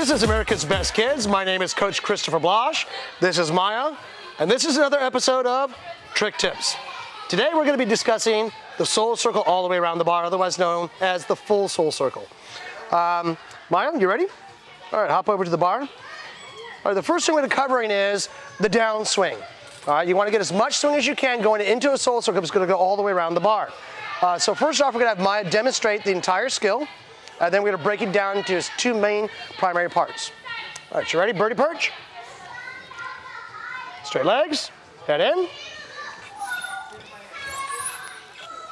This is America's Best Kids. My name is Coach Christopher Blasch. This is Maya, and this is another episode of Trick Tips. Today we're going to be discussing the sole circle all the way around the bar, otherwise known as the full sole circle. Um, Maya, you ready? All right, hop over to the bar. All right, the first thing we're covering is the down swing. All right, you want to get as much swing as you can going into a sole circle. It's going to go all the way around the bar. Uh, so first off, we're going to have Maya demonstrate the entire skill. And uh, then we're to break it down into its two main primary parts. All right, you ready? Birdie perch. Straight legs, head in.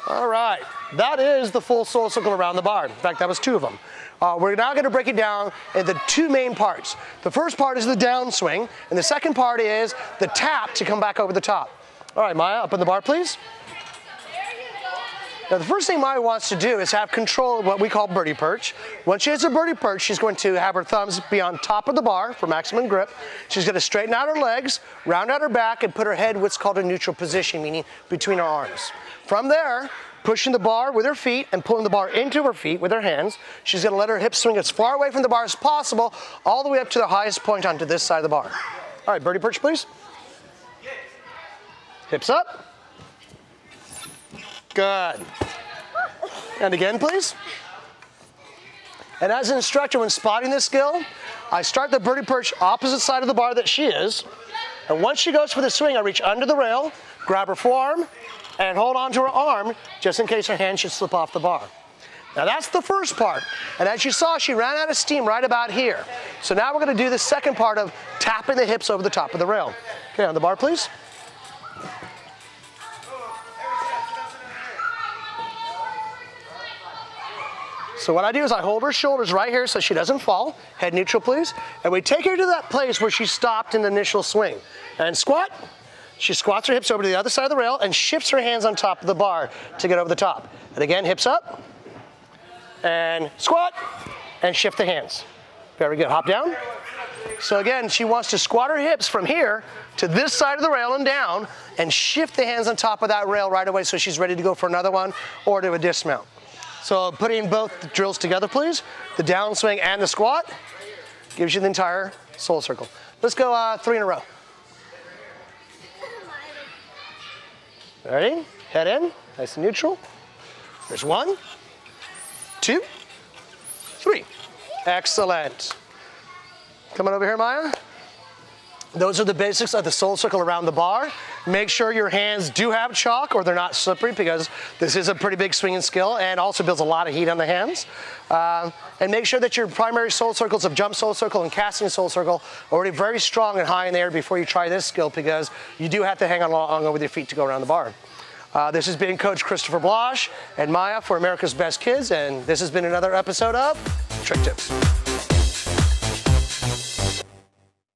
All right, that is the full sole circle around the bar. In fact, that was two of them. Uh, we're now to break it down into two main parts. The first part is the downswing, and the second part is the tap to come back over the top. All right, Maya, up in the bar, please. Now the first thing Maya wants to do is have control of what we call birdie perch. Once she has a birdie perch, she's going to have her thumbs be on top of the bar for maximum grip. She's going to straighten out her legs, round out her back, and put her head what's called a neutral position, meaning between her arms. From there, pushing the bar with her feet and pulling the bar into her feet with her hands. She's going to let her hips swing as far away from the bar as possible, all the way up to the highest point onto this side of the bar. All right, birdie perch, please. Hips up. Good. And again, please. And as an instructor, when spotting this skill, I start the birdie perch opposite side of the bar that she is. And once she goes for the swing, I reach under the rail, grab her forearm, and hold onto her arm just in case her hand should slip off the bar. Now that's the first part. And as you saw, she ran out of steam right about here. So now we're gonna do the second part of tapping the hips over the top of the rail. Okay, on the bar, please. So what I do is I hold her shoulders right here so she doesn't fall. Head neutral, please. And we take her to that place where she stopped in the initial swing. And squat. She squats her hips over to the other side of the rail and shifts her hands on top of the bar to get over the top. And again, hips up. And squat. And shift the hands. Very good. Hop down. So again, she wants to squat her hips from here to this side of the rail and down and shift the hands on top of that rail right away so she's ready to go for another one or to a dismount. So putting both drills together, please, the downswing and the squat gives you the entire sole circle. Let's go uh, three in a row. Ready? Head in, nice and neutral. There's one, two, three. Excellent. Come on over here, Maya. Those are the basics of the sole circle around the bar. Make sure your hands do have chalk or they're not slippery because this is a pretty big swinging skill and also builds a lot of heat on the hands. Uh, and make sure that your primary sole circles of jump sole circle and casting sole circle are already very strong and high in the air before you try this skill because you do have to hang on long with your feet to go around the bar. Uh, this has been Coach Christopher Blasch and Maya for America's Best Kids, and this has been another episode of Trick Tips.